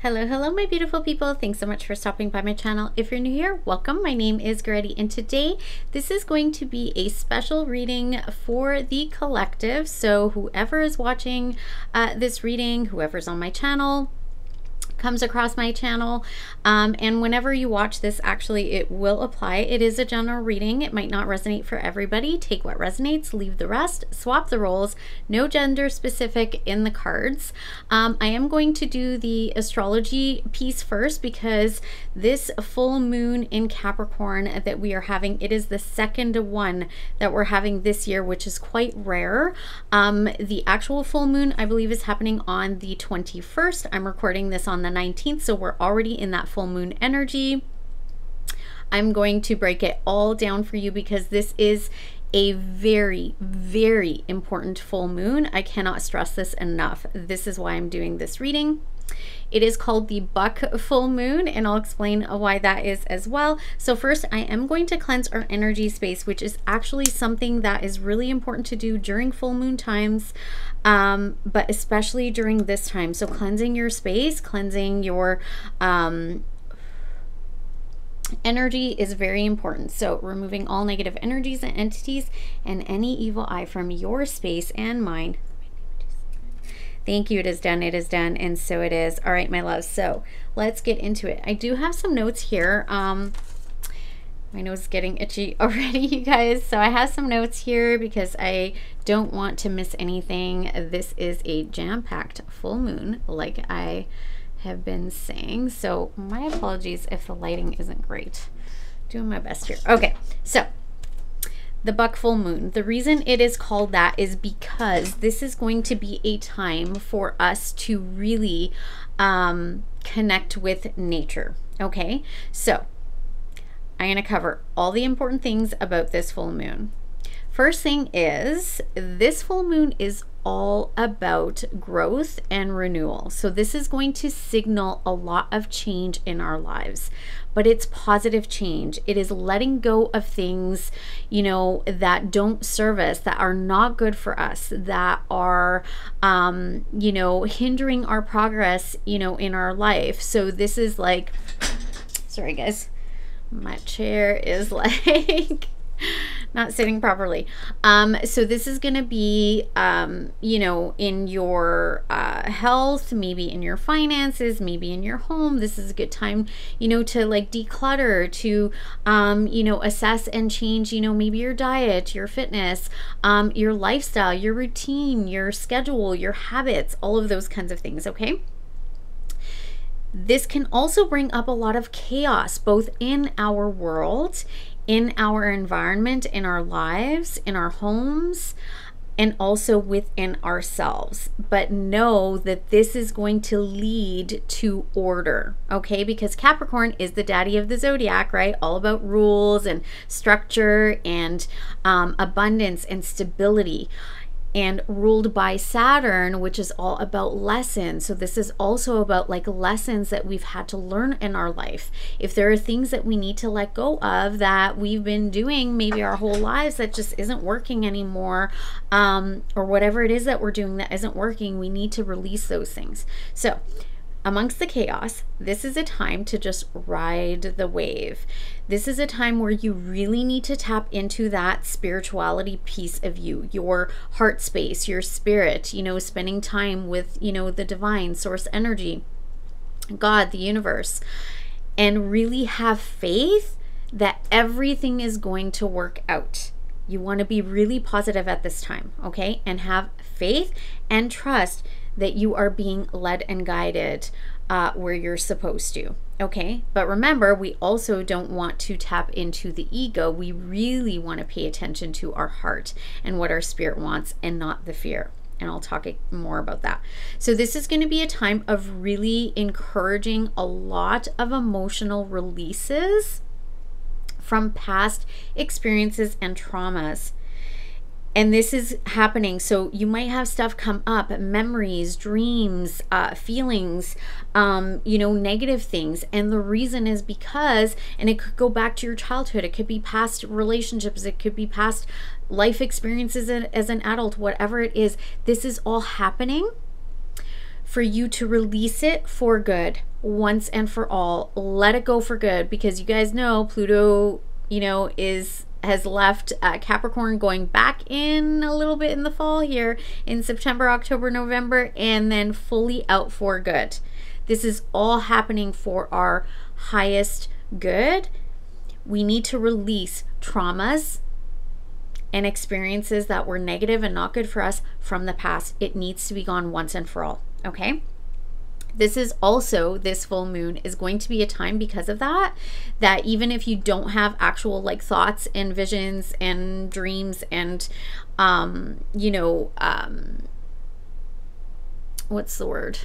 Hello, hello, my beautiful people. Thanks so much for stopping by my channel. If you're new here, welcome. My name is Gorete, and today this is going to be a special reading for the collective. So, whoever is watching uh, this reading, whoever's on my channel, comes across my channel. Um, and whenever you watch this, actually, it will apply. It is a general reading. It might not resonate for everybody. Take what resonates, leave the rest, swap the roles. No gender specific in the cards. Um, I am going to do the astrology piece first because this full moon in Capricorn that we are having, it is the second one that we're having this year, which is quite rare. Um, the actual full moon, I believe, is happening on the 21st. I'm recording this on the the 19th, so we're already in that full moon energy. I'm going to break it all down for you because this is a very, very important full moon. I cannot stress this enough. This is why I'm doing this reading. It is called the Buck Full Moon, and I'll explain why that is as well. So first, I am going to cleanse our energy space, which is actually something that is really important to do during full moon times, um, but especially during this time. So cleansing your space, cleansing your um, energy is very important. So removing all negative energies and entities and any evil eye from your space and mind Thank you. It is done. It is done. And so it is. All right, my love. So let's get into it. I do have some notes here. Um, my nose is getting itchy already, you guys. So I have some notes here because I don't want to miss anything. This is a jam-packed full moon, like I have been saying. So my apologies if the lighting isn't great. Doing my best here. Okay, so the buck full moon. The reason it is called that is because this is going to be a time for us to really um, connect with nature. Okay, so I'm going to cover all the important things about this full moon. First thing is, this full moon is all about growth and renewal. So, this is going to signal a lot of change in our lives, but it's positive change. It is letting go of things, you know, that don't serve us, that are not good for us, that are, um, you know, hindering our progress, you know, in our life. So, this is like, sorry, guys, my chair is like, not sitting properly. Um, so this is going to be, um, you know, in your uh, health, maybe in your finances, maybe in your home. This is a good time, you know, to like declutter, to, um, you know, assess and change, you know, maybe your diet, your fitness, um, your lifestyle, your routine, your schedule, your habits, all of those kinds of things. Okay. This can also bring up a lot of chaos, both in our world in our environment, in our lives, in our homes, and also within ourselves. But know that this is going to lead to order, okay? Because Capricorn is the daddy of the zodiac, right? All about rules and structure and um, abundance and stability and ruled by Saturn, which is all about lessons. So, this is also about like lessons that we've had to learn in our life. If there are things that we need to let go of that we've been doing maybe our whole lives that just isn't working anymore, um, or whatever it is that we're doing that isn't working, we need to release those things. So, amongst the chaos, this is a time to just ride the wave. This is a time where you really need to tap into that spirituality piece of you, your heart space, your spirit, you know, spending time with, you know, the divine source energy, God, the universe, and really have faith that everything is going to work out. You want to be really positive at this time, okay? And have faith and trust that you are being led and guided uh, where you're supposed to. Okay, but remember, we also don't want to tap into the ego. We really want to pay attention to our heart and what our spirit wants and not the fear. And I'll talk more about that. So, this is going to be a time of really encouraging a lot of emotional releases from past experiences and traumas and this is happening. So you might have stuff come up memories dreams uh, feelings um, you know negative things. And the reason is because and it could go back to your childhood. It could be past relationships. It could be past life experiences as an adult whatever it is. This is all happening for you to release it for good once and for all. Let it go for good because you guys know Pluto, you know, is has left uh, Capricorn going back in a little bit in the fall here in September, October, November, and then fully out for good. This is all happening for our highest good. We need to release traumas and experiences that were negative and not good for us from the past. It needs to be gone once and for all. Okay this is also this full moon is going to be a time because of that that even if you don't have actual like thoughts and visions and dreams and um you know um what's the word?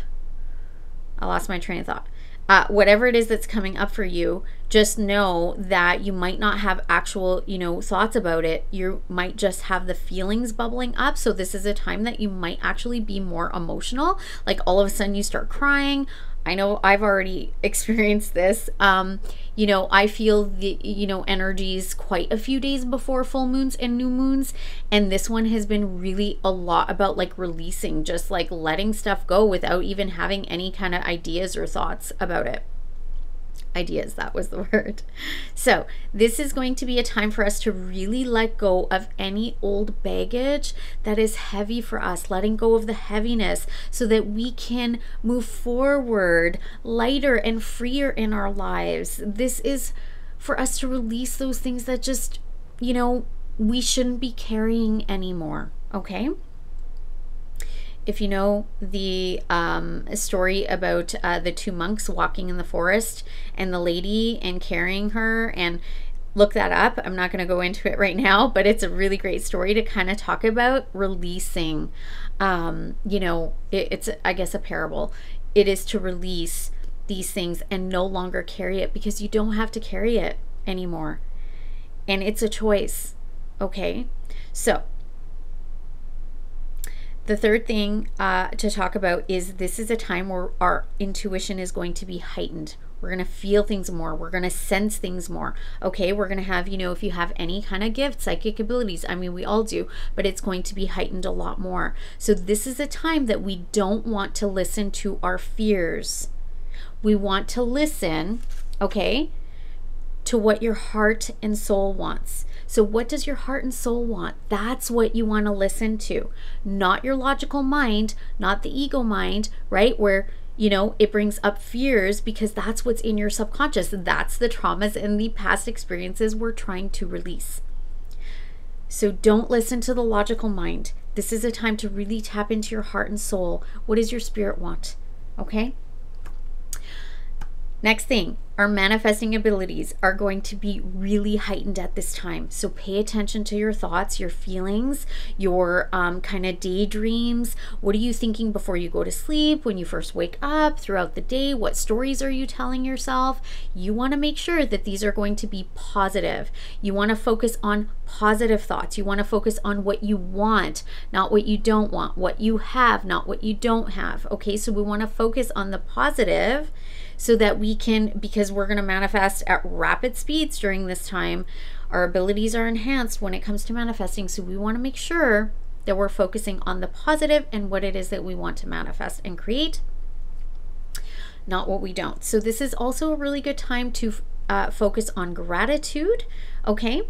I lost my train of thought uh, whatever it is that's coming up for you, just know that you might not have actual, you know, thoughts about it. You might just have the feelings bubbling up. So this is a time that you might actually be more emotional. Like all of a sudden you start crying. I know I've already experienced this. Um, you know, I feel the, you know, energies quite a few days before full moons and new moons. And this one has been really a lot about like releasing, just like letting stuff go without even having any kind of ideas or thoughts about it ideas. That was the word. So, this is going to be a time for us to really let go of any old baggage that is heavy for us, letting go of the heaviness so that we can move forward lighter and freer in our lives. This is for us to release those things that just, you know, we shouldn't be carrying anymore. Okay? If you know the um, story about uh, the two monks walking in the forest and the lady and carrying her and look that up. I'm not going to go into it right now but it's a really great story to kind of talk about releasing um, you know it, it's i guess a parable. It is to release these things and no longer carry it because you don't have to carry it anymore. And it's a choice okay? So the third thing uh, to talk about is this is a time where our intuition is going to be heightened. We're going to feel things more. We're going to sense things more. Okay. We're going to have, you know, if you have any kind of gift, psychic abilities, I mean, we all do, but it's going to be heightened a lot more. So, this is a time that we don't want to listen to our fears. We want to listen, okay, to what your heart and soul wants. So, what does your heart and soul want? That's what you want to listen to, not your logical mind, not the ego mind, right? Where you know, it brings up fears because that's what's in your subconscious. That's the traumas and the past experiences we're trying to release. So don't listen to the logical mind. This is a time to really tap into your heart and soul. What does your spirit want? Okay? Next thing, our manifesting abilities are going to be really heightened at this time. So pay attention to your thoughts, your feelings, your um, kind of daydreams. What are you thinking before you go to sleep, when you first wake up, throughout the day? What stories are you telling yourself? You want to make sure that these are going to be positive. You want to focus on positive thoughts. You want to focus on what you want, not what you don't want, what you have, not what you don't have. Okay, so we want to focus on the positive so that we can, because we're going to manifest at rapid speeds during this time, our abilities are enhanced when it comes to manifesting. So we want to make sure that we're focusing on the positive and what it is that we want to manifest and create, not what we don't. So this is also a really good time to uh, focus on gratitude. Okay.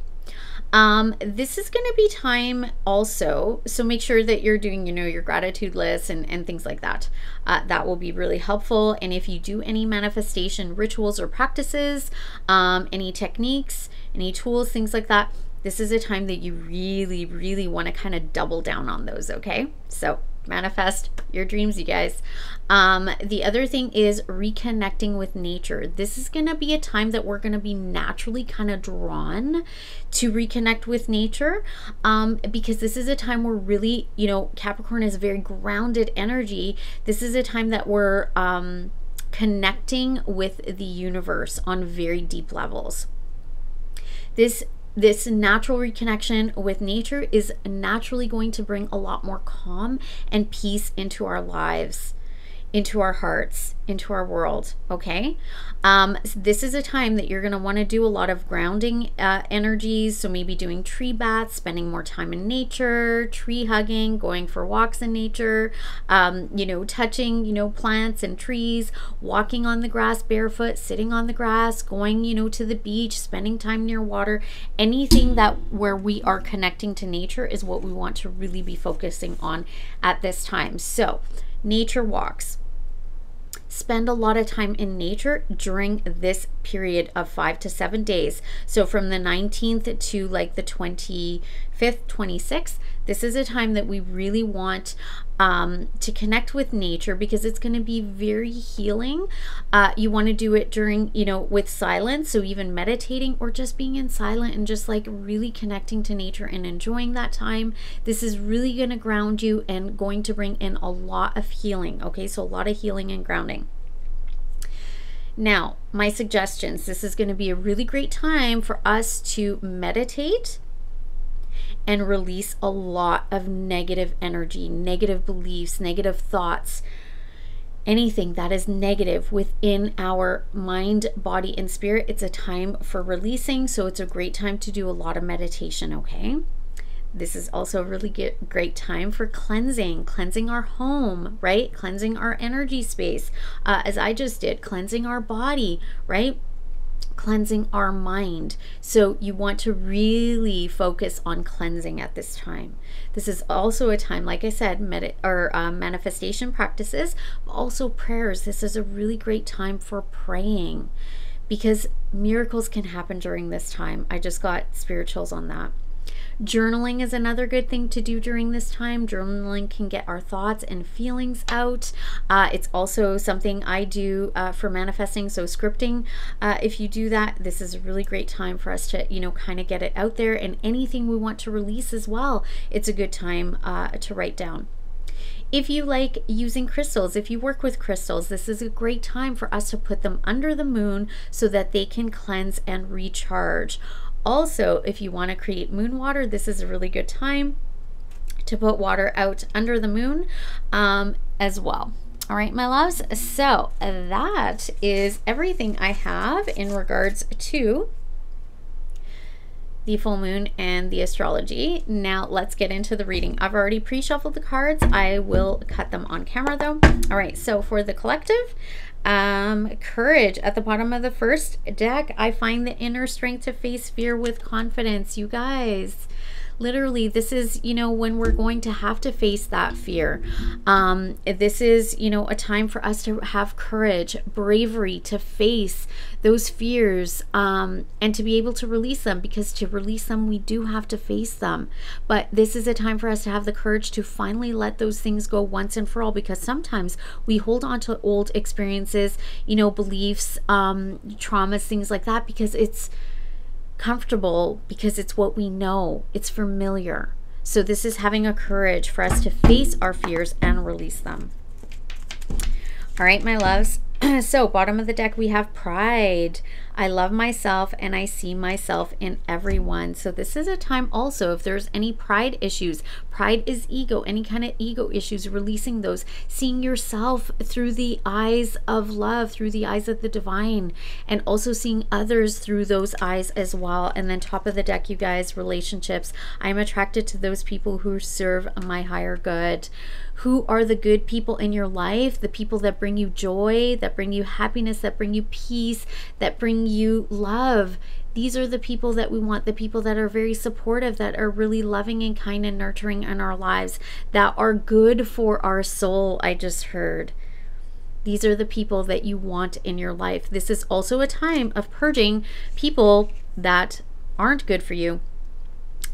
Um, this is going to be time also, so make sure that you're doing, you know, your gratitude list and, and things like that. Uh, that will be really helpful. And if you do any manifestation rituals or practices, um, any techniques, any tools, things like that, this is a time that you really, really want to kind of double down on those, okay? So manifest your dreams you guys. Um, the other thing is reconnecting with nature. This is going to be a time that we're going to be naturally kind of drawn to reconnect with nature um, because this is a time where really you know capricorn is very grounded energy. This is a time that we're um, connecting with the universe on very deep levels. This this natural reconnection with nature is naturally going to bring a lot more calm and peace into our lives. Into our hearts, into our world. Okay. Um, this is a time that you're going to want to do a lot of grounding uh, energies. So maybe doing tree baths, spending more time in nature, tree hugging, going for walks in nature, um, you know, touching, you know, plants and trees, walking on the grass barefoot, sitting on the grass, going, you know, to the beach, spending time near water. Anything that where we are connecting to nature is what we want to really be focusing on at this time. So, nature walks spend a lot of time in nature during this period of five to seven days. So from the 19th to like the 25th, 26th, this is a time that we really want um, to connect with nature because it's going to be very healing. Uh, you want to do it during, you know, with silence. So even meditating or just being in silent and just like really connecting to nature and enjoying that time. This is really going to ground you and going to bring in a lot of healing. Okay, so a lot of healing and grounding. Now, my suggestions this is going to be a really great time for us to meditate and release a lot of negative energy, negative beliefs, negative thoughts, anything that is negative within our mind, body, and spirit. It's a time for releasing. So it's a great time to do a lot of meditation, okay? This is also a really good, great time for cleansing, cleansing our home, right? Cleansing our energy space, uh, as I just did, cleansing our body, right? Cleansing our mind. So you want to really focus on cleansing at this time. This is also a time, like I said, med- or uh, manifestation practices, also prayers. This is a really great time for praying because miracles can happen during this time. I just got spirit chills on that. Journaling is another good thing to do during this time. Journaling can get our thoughts and feelings out. Uh, it's also something I do uh, for manifesting. So, scripting, uh, if you do that, this is a really great time for us to, you know, kind of get it out there. And anything we want to release as well, it's a good time uh, to write down. If you like using crystals, if you work with crystals, this is a great time for us to put them under the moon so that they can cleanse and recharge. Also, if you want to create moon water, this is a really good time to put water out under the moon um, as well. All right, my loves. So that is everything I have in regards to the full moon and the astrology. Now let's get into the reading. I've already pre-shuffled the cards. I will cut them on camera though. All right, so for the collective, um, courage at the bottom of the first deck. I find the inner strength to face fear with confidence. You guys, literally this is you know when we're going to have to face that fear. Um, this is you know a time for us to have courage bravery to face those fears um, and to be able to release them because to release them we do have to face them. But this is a time for us to have the courage to finally let those things go once and for all because sometimes we hold on to old experiences you know beliefs um, traumas things like that because it's comfortable because it's what we know, it's familiar. So, this is having a courage for us to face our fears and release them. All right, my loves. so, bottom of the deck, we have pride. I love myself and I see myself in everyone. So, this is a time also, if there's any pride issues, pride is ego, any kind of ego issues, releasing those, seeing yourself through the eyes of love, through the eyes of the divine, and also seeing others through those eyes as well. And then, top of the deck, you guys, relationships. I'm attracted to those people who serve my higher good who are the good people in your life, the people that bring you joy, that bring you happiness, that bring you peace, that bring you love. These are the people that we want, the people that are very supportive, that are really loving and kind and nurturing in our lives, that are good for our soul. I just heard. These are the people that you want in your life. This is also a time of purging people that aren't good for you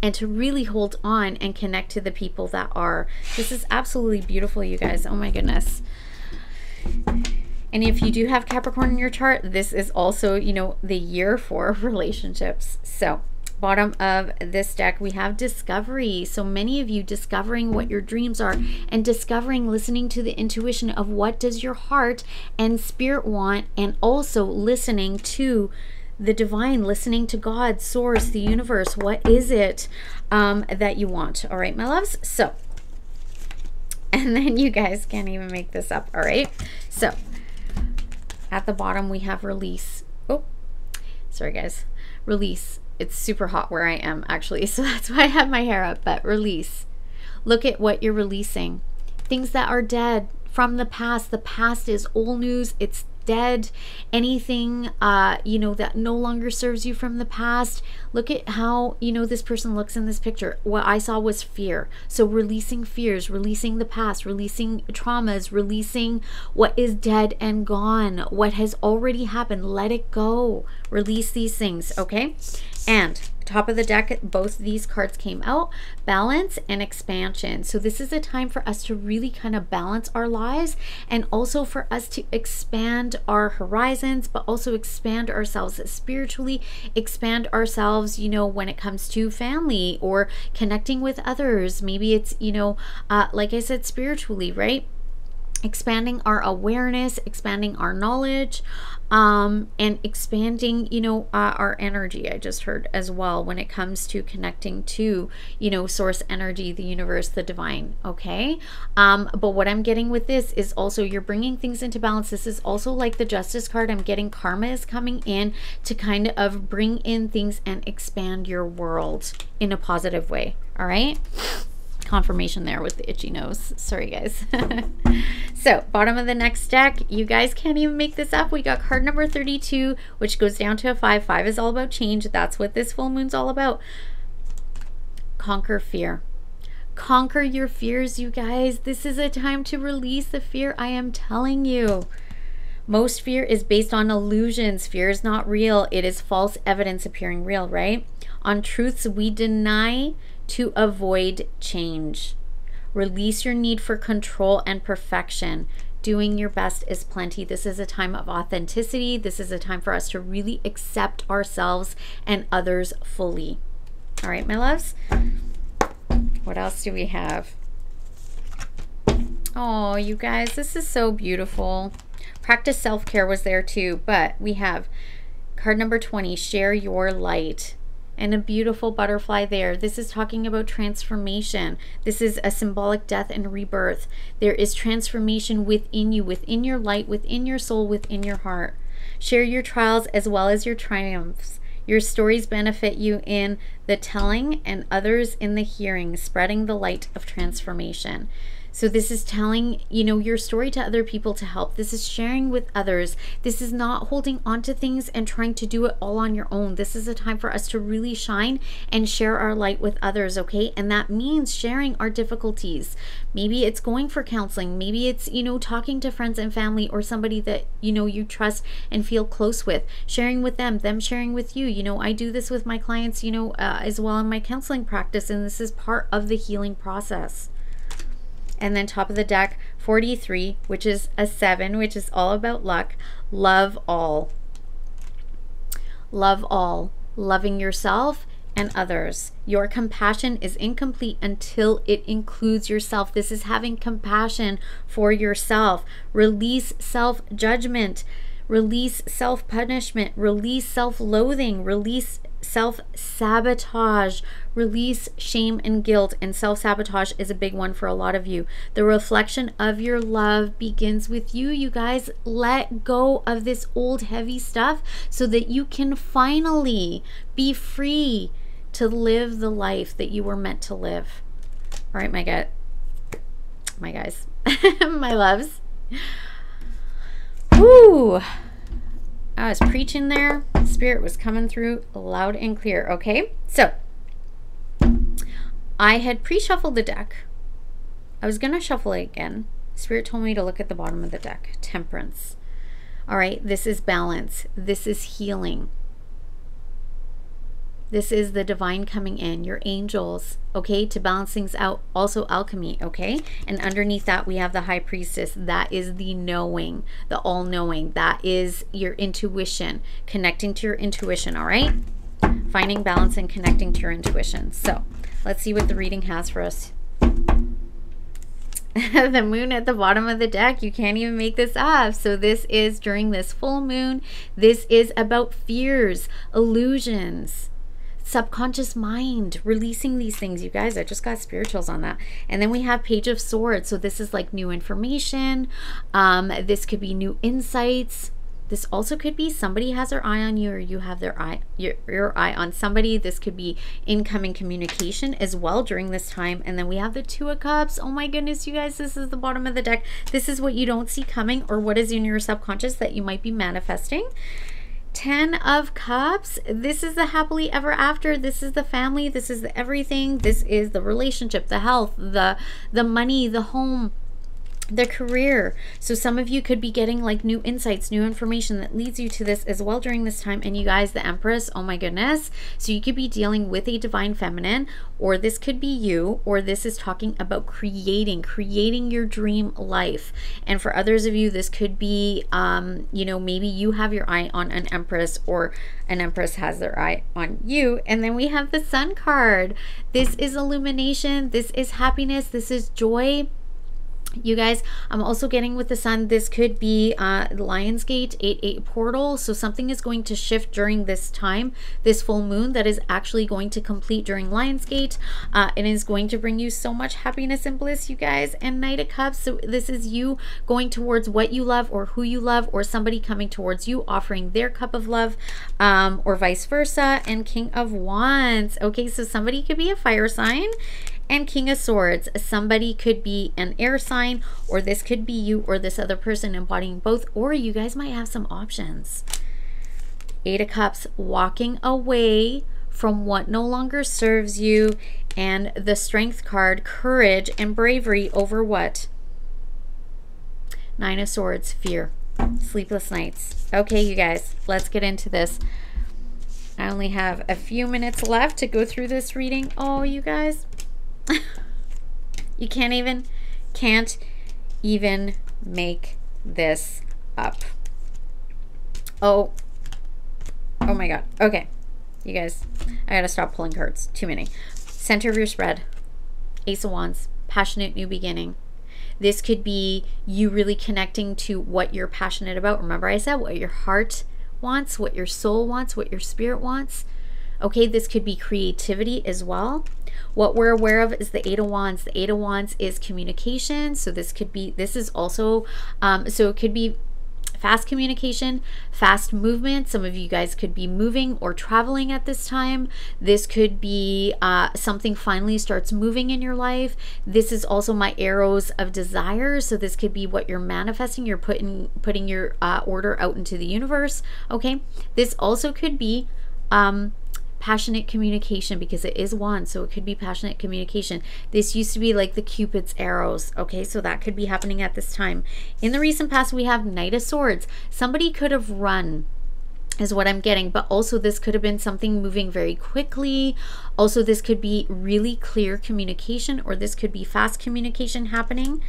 and to really hold on and connect to the people that are. This is absolutely beautiful, you guys. Oh my goodness. And if you do have Capricorn in your chart, this is also, you know, the year for relationships. So, bottom of this deck, we have discovery. So many of you discovering what your dreams are and discovering, listening to the intuition of what does your heart and spirit want, and also listening to the divine, listening to God, source, the universe. What is it um, that you want? All right, my loves. So, and then you guys can't even make this up. All right. So at the bottom, we have release. Oh, sorry, guys. Release. It's super hot where I am, actually. So that's why I have my hair up. But release. Look at what you're releasing. Things that are dead from the past. The past is old news. It's dead, anything, uh, you know, that no longer serves you from the past. Look at how, you know, this person looks in this picture. What I saw was fear. So releasing fears, releasing the past, releasing traumas, releasing what is dead and gone, what has already happened. Let it go. Release these things, okay? And top of the deck, both these cards came out balance and expansion. So, this is a time for us to really kind of balance our lives and also for us to expand our horizons, but also expand ourselves spiritually, expand ourselves, you know, when it comes to family or connecting with others. Maybe it's, you know, uh, like I said, spiritually, right? expanding our awareness, expanding our knowledge, um, and expanding, you know, uh, our energy. I just heard as well when it comes to connecting to, you know, source energy, the universe, the divine. Okay. Um, but what I'm getting with this is also you're bringing things into balance. This is also like the justice card. I'm getting karma is coming in to kind of bring in things and expand your world in a positive way. All right confirmation there with the itchy nose. Sorry, guys. so, bottom of the next deck, you guys can't even make this up. We got card number 32, which goes down to a 5. 5 is all about change. That's what this full moon's all about. Conquer fear. Conquer your fears, you guys. This is a time to release the fear. I am telling you. Most fear is based on illusions. Fear is not real. It is false evidence appearing real, right? On truths we deny, to avoid change. Release your need for control and perfection. Doing your best is plenty. This is a time of authenticity. This is a time for us to really accept ourselves and others fully. All right, my loves. What else do we have? Oh, you guys, this is so beautiful. Practice self care was there too, but we have card number 20 share your light and a beautiful butterfly there. This is talking about transformation. This is a symbolic death and rebirth. There is transformation within you, within your light, within your soul, within your heart. Share your trials as well as your triumphs. Your stories benefit you in the telling and others in the hearing, spreading the light of transformation. So this is telling, you know, your story to other people to help. This is sharing with others. This is not holding on to things and trying to do it all on your own. This is a time for us to really shine and share our light with others, okay? And that means sharing our difficulties. Maybe it's going for counseling. Maybe it's, you know, talking to friends and family or somebody that, you know, you trust and feel close with. Sharing with them, them sharing with you. You know, I do this with my clients, you know, uh, as well in my counseling practice, and this is part of the healing process and then top of the deck 43 which is a 7 which is all about luck. Love all. Love all. Loving yourself and others. Your compassion is incomplete until it includes yourself. This is having compassion for yourself. Release self judgment release self punishment release self loathing release self sabotage, release shame and guilt. And self sabotage is a big one for a lot of you. The reflection of your love begins with you. You guys let go of this old heavy stuff so that you can finally be free to live the life that you were meant to live. All right, my gut, my guys, my loves. Woo! I was preaching there. Spirit was coming through loud and clear. Okay, so I had pre shuffled the deck. I was going to shuffle it again. Spirit told me to look at the bottom of the deck Temperance. All right, this is balance, this is healing. This is the divine coming in, your angels, okay, to balance things out. Also, alchemy, okay? And underneath that, we have the high priestess. That is the knowing, the all knowing. That is your intuition, connecting to your intuition, all right? Finding balance and connecting to your intuition. So, let's see what the reading has for us. the moon at the bottom of the deck. You can't even make this up. So, this is during this full moon. This is about fears, illusions subconscious mind, releasing these things. You guys, I just got spirit chills on that. And then we have Page of Swords. So this is like new information. Um, this could be new insights. This also could be somebody has their eye on you or you have their eye your, your eye on somebody. This could be incoming communication as well during this time. And then we have the Two of Cups. Oh my goodness, you guys, this is the bottom of the deck. This is what you don't see coming or what is in your subconscious that you might be manifesting. Ten of Cups. This is the happily ever after. This is the family. This is the everything. This is the relationship, the health, the the money, the home, their career. So some of you could be getting like new insights, new information that leads you to this as well during this time. And you guys, the Empress, oh my goodness. So you could be dealing with a divine feminine, or this could be you, or this is talking about creating, creating your dream life. And for others of you, this could be, um, you know, maybe you have your eye on an Empress, or an Empress has their eye on you. And then we have the Sun card. This is illumination. This is happiness. This is joy you guys i'm also getting with the sun. This could be uh lionsgate 8-8 portal. So something is going to shift during this time this full moon that is actually going to complete during lionsgate uh it is going to bring you so much happiness and bliss you guys and knight of cups. So this is you going towards what you love or who you love or somebody coming towards you offering their cup of love um or vice versa and king of wands. Okay so somebody could be a fire sign and King of Swords. Somebody could be an air sign, or this could be you or this other person embodying both, or you guys might have some options. Eight of Cups, walking away from what no longer serves you, and the Strength card, courage and bravery over what? Nine of Swords, fear, sleepless nights. Okay, you guys, let's get into this. I only have a few minutes left to go through this reading. Oh, you guys, you can't even, can't even make this up. Oh, oh my God. Okay, you guys, I gotta stop pulling cards. Too many. Center of your spread. Ace of Wands. Passionate new beginning. This could be you really connecting to what you're passionate about. Remember I said what your heart wants, what your soul wants, what your spirit wants. Okay, this could be creativity as well. What we're aware of is the Eight of Wands. The Eight of Wands is communication. So this could be, this is also, um, so it could be fast communication, fast movement. Some of you guys could be moving or traveling at this time. This could be uh, something finally starts moving in your life. This is also my arrows of desire. So this could be what you're manifesting. You're putting putting your uh, order out into the universe. Okay. This also could be um, passionate communication because it is one so it could be passionate communication. This used to be like the cupid's arrows okay? So that could be happening at this time. In the recent past we have knight of swords. Somebody could have run is what I'm getting but also this could have been something moving very quickly. Also this could be really clear communication or this could be fast communication happening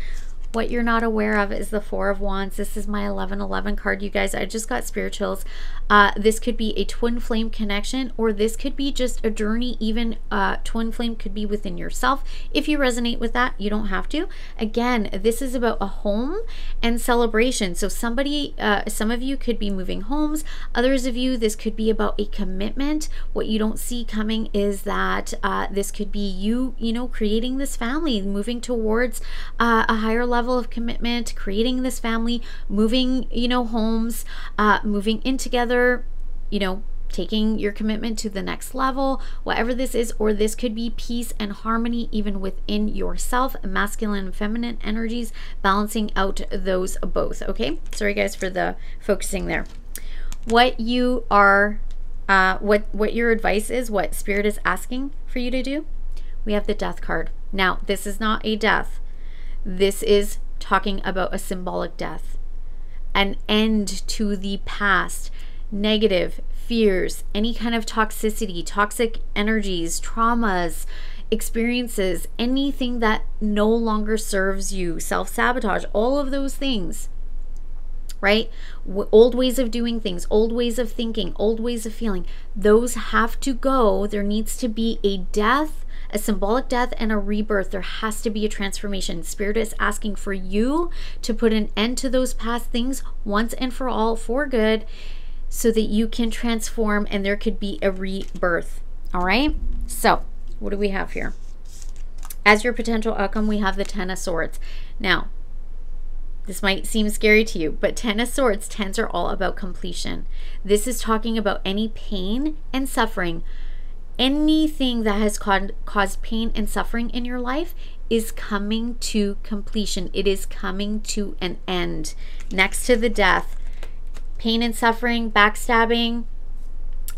what you're not aware of is the Four of Wands. This is my 1111 card, you guys. I just got spirit chills. Uh, this could be a twin flame connection, or this could be just a journey. Even uh, twin flame could be within yourself. If you resonate with that, you don't have to. Again, this is about a home and celebration. So somebody, uh, some of you could be moving homes. Others of you, this could be about a commitment. What you don't see coming is that uh, this could be you, you know, creating this family, moving towards uh, a higher level level of commitment, creating this family, moving, you know, homes, uh, moving in together, you know, taking your commitment to the next level, whatever this is, or this could be peace and harmony even within yourself, masculine and feminine energies, balancing out those both. Okay, sorry guys for the focusing there. What you are, uh, what what your advice is, what spirit is asking for you to do. We have the death card. Now, this is not a death. This is talking about a symbolic death, an end to the past, negative fears, any kind of toxicity, toxic energies, traumas, experiences, anything that no longer serves you, self sabotage, all of those things, right? W- old ways of doing things, old ways of thinking, old ways of feeling, those have to go. There needs to be a death a symbolic death and a rebirth. There has to be a transformation. Spirit is asking for you to put an end to those past things once and for all for good so that you can transform and there could be a rebirth. All right. So, what do we have here? As your potential outcome, we have the Ten of Swords. Now, this might seem scary to you, but Ten of Swords, tens are all about completion. This is talking about any pain and suffering. Anything that has caused, caused pain and suffering in your life is coming to completion. It is coming to an end. Next to the death, pain and suffering, backstabbing,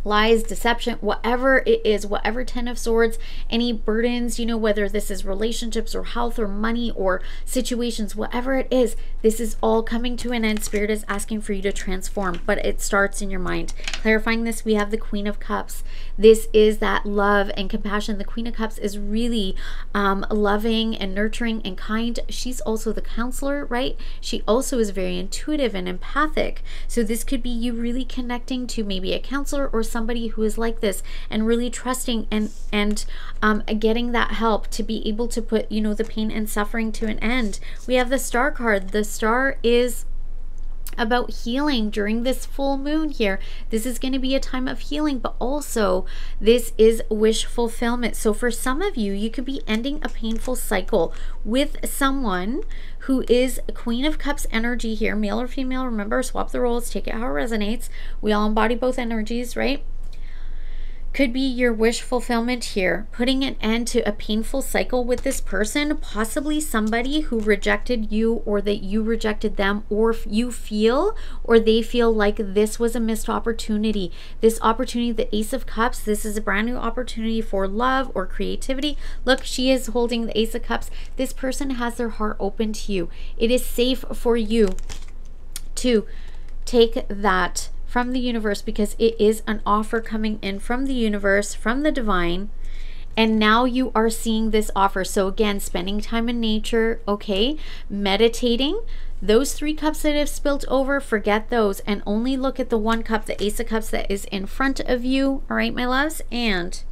lies, deception, whatever it is, whatever 10 of swords, any burdens, you know, whether this is relationships or health or money or situations, whatever it is, this is all coming to an end. Spirit is asking for you to transform, but it starts in your mind. Clarifying this, we have the Queen of Cups. This is that love and compassion. The Queen of Cups is really um, loving and nurturing and kind. She's also the counselor, right? She also is very intuitive and empathic. So this could be you really connecting to maybe a counselor or somebody who is like this and really trusting and and um, getting that help to be able to put you know the pain and suffering to an end. We have the star card. The star is about healing during this full moon here. This is going to be a time of healing, but also this is wish fulfillment. So for some of you, you could be ending a painful cycle with someone who is a Queen of Cups energy here, male or female. Remember, swap the roles, take it how it resonates. We all embody both energies, right? Could be your wish fulfillment here, putting an end to a painful cycle with this person, possibly somebody who rejected you or that you rejected them, or you feel or they feel like this was a missed opportunity. This opportunity, the Ace of Cups, this is a brand new opportunity for love or creativity. Look, she is holding the Ace of Cups. This person has their heart open to you. It is safe for you to take that from the universe because it is an offer coming in from the universe, from the divine. And now you are seeing this offer. So, again, spending time in nature, okay, meditating. Those three cups that have spilt over, forget those and only look at the one cup, the Ace of Cups that is in front of you. All right, my loves. And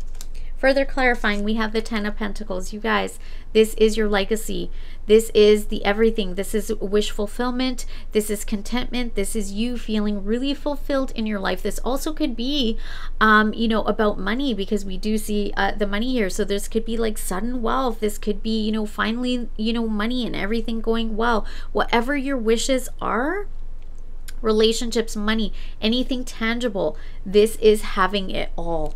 Further clarifying, we have the Ten of Pentacles. You guys, this is your legacy. This is the everything. This is wish fulfillment. This is contentment. This is you feeling really fulfilled in your life. This also could be, um, you know, about money because we do see uh, the money here. So this could be like sudden wealth. This could be, you know, finally, you know, money and everything going well. Whatever your wishes are, relationships, money, anything tangible, this is having it all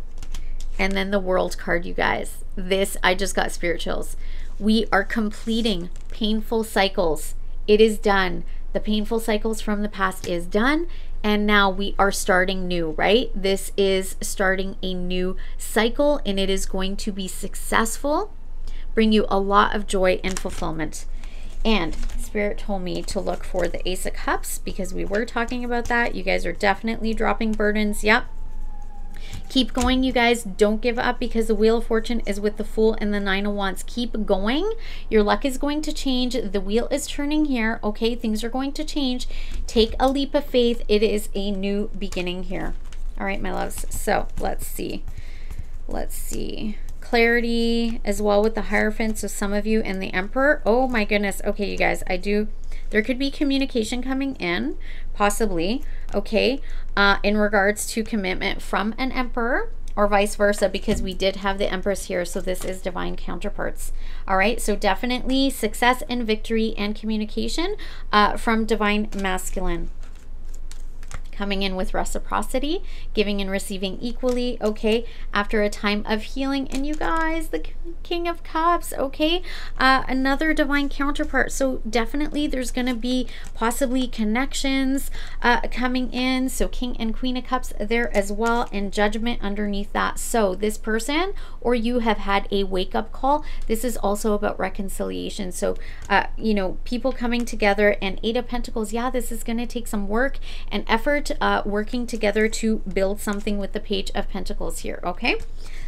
and then the world card, you guys. This, I just got spirit chills. We are completing painful cycles. It is done. The painful cycles from the past is done. And now we are starting new, right? This is starting a new cycle and it is going to be successful, bring you a lot of joy and fulfillment. And Spirit told me to look for the Ace of Cups because we were talking about that. You guys are definitely dropping burdens. Yep, Keep going, you guys. Don't give up because the Wheel of Fortune is with the Fool and the Nine of Wands. Keep going. Your luck is going to change. The wheel is turning here. Okay, things are going to change. Take a leap of faith. It is a new beginning here. All right, my loves. So let's see. Let's see clarity as well with the Hierophant. So some of you and the Emperor. Oh my goodness. Okay, you guys, I do. There could be communication coming in, possibly, okay, uh, in regards to commitment from an Emperor or vice versa because we did have the Empress here. So this is divine counterparts. All right. So definitely success and victory and communication uh, from divine masculine coming in with reciprocity, giving and receiving equally, okay, after a time of healing. And you guys, the King of Cups, okay, uh, another divine counterpart. So definitely there's going to be possibly connections uh, coming in. So King and Queen of Cups there as well, and judgment underneath that. So this person or you have had a wake up call. This is also about reconciliation. So, uh, you know, people coming together and Eight of Pentacles, yeah, this is going to take some work and effort uh, working together to build something with the Page of Pentacles here, okay?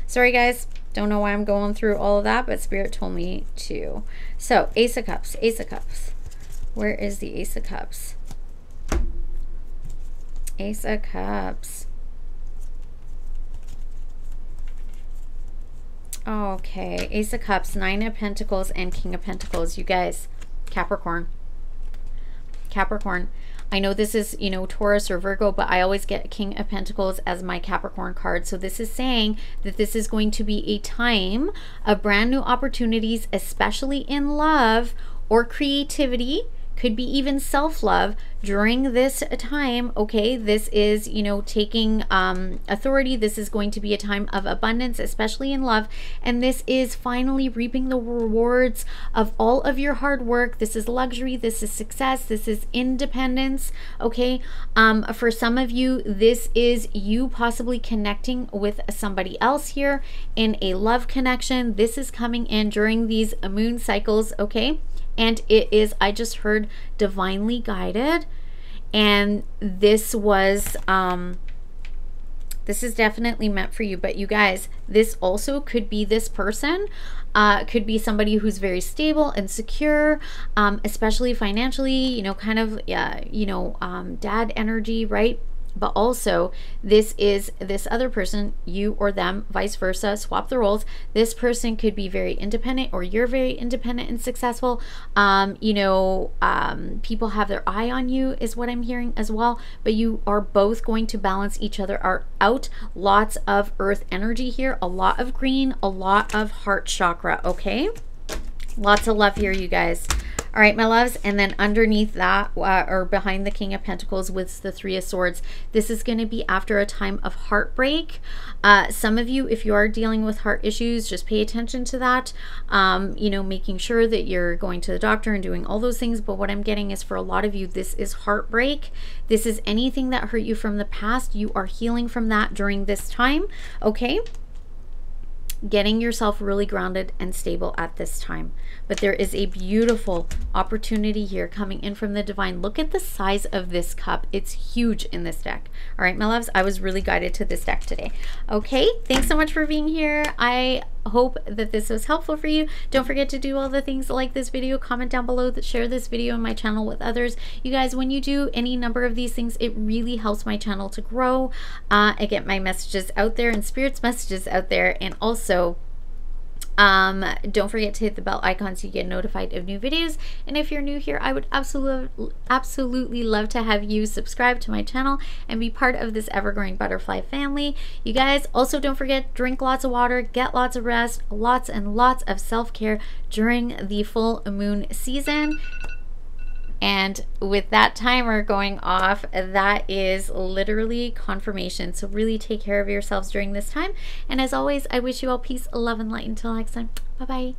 Sorry, guys. Don't know why I'm going through all of that, but Spirit told me to. So, Ace of Cups, Ace of Cups. Where is the Ace of Cups? Ace of Cups. Okay, Ace of Cups, Nine of Pentacles, and King of Pentacles. You guys, Capricorn. Capricorn. I know this is, you know, Taurus or Virgo, but I always get King of Pentacles as my Capricorn card. So this is saying that this is going to be a time of brand new opportunities, especially in love or creativity could be even self-love during this time okay? This is you know taking um, authority. This is going to be a time of abundance especially in love. And this is finally reaping the rewards of all of your hard work. This is luxury. This is success. This is independence okay? Um, for some of you this is you possibly connecting with somebody else here in a love connection. This is coming in during these moon cycles okay and it is i just heard divinely guided. And this was um this is definitely meant for you but you guys this also could be this person. Uh, could be somebody who's very stable and secure um, especially financially you know kind of uh, you know um, dad energy right but also this is this other person you or them vice versa swap the roles. This person could be very independent or you're very independent and successful. Um, you know um, people have their eye on you is what i'm hearing as well but you are both going to balance each other out. Lots of earth energy here a lot of green a lot of heart chakra okay lots of love here you guys all right, my loves. And then underneath that, uh, or behind the King of Pentacles with the Three of Swords, this is going to be after a time of heartbreak. Uh, some of you, if you are dealing with heart issues, just pay attention to that. Um, you know, making sure that you're going to the doctor and doing all those things. But what I'm getting is for a lot of you, this is heartbreak. This is anything that hurt you from the past. You are healing from that during this time. Okay getting yourself really grounded and stable at this time. But there is a beautiful opportunity here coming in from the divine. Look at the size of this cup. It's huge in this deck. All right, my loves, I was really guided to this deck today. Okay, thanks so much for being here. I hope that this was helpful for you. Don't forget to do all the things like this video, comment down below, share this video on my channel with others. You guys, when you do any number of these things, it really helps my channel to grow. Uh, I get my messages out there and spirits messages out there and also um, don't forget to hit the bell icon so you get notified of new videos. And if you're new here, I would absolutely, absolutely love to have you subscribe to my channel and be part of this ever-growing butterfly family. You guys also don't forget, drink lots of water, get lots of rest, lots and lots of self-care during the full moon season. And with that timer going off, that is literally confirmation. So really take care of yourselves during this time. And as always, I wish you all peace, love, and light. Until next time, bye-bye.